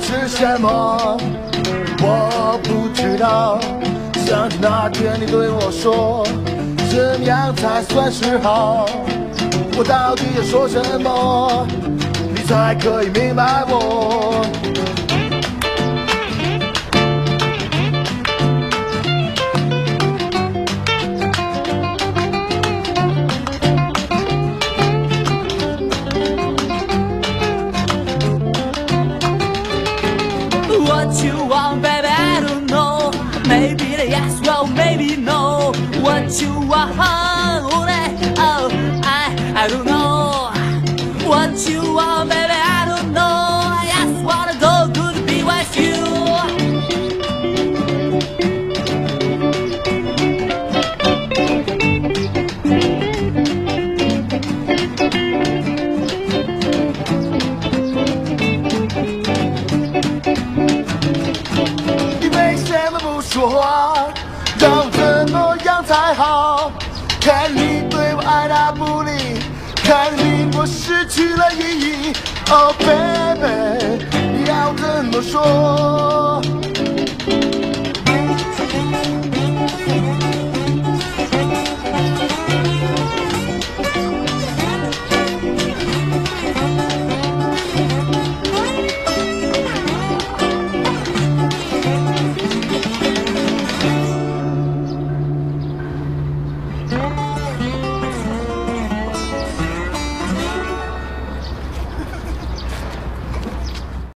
是什么？我不知道。想起那天你对我说，怎样才算是好？我到底要说什么，你才可以明白我？What you want, baby, I don't know. Maybe yes, well, maybe no. What you want, oh, I, I don't know. What you want, baby, 要怎么样才好？看你对我爱答不理，看你我失去了意义。Oh baby，你要怎么说？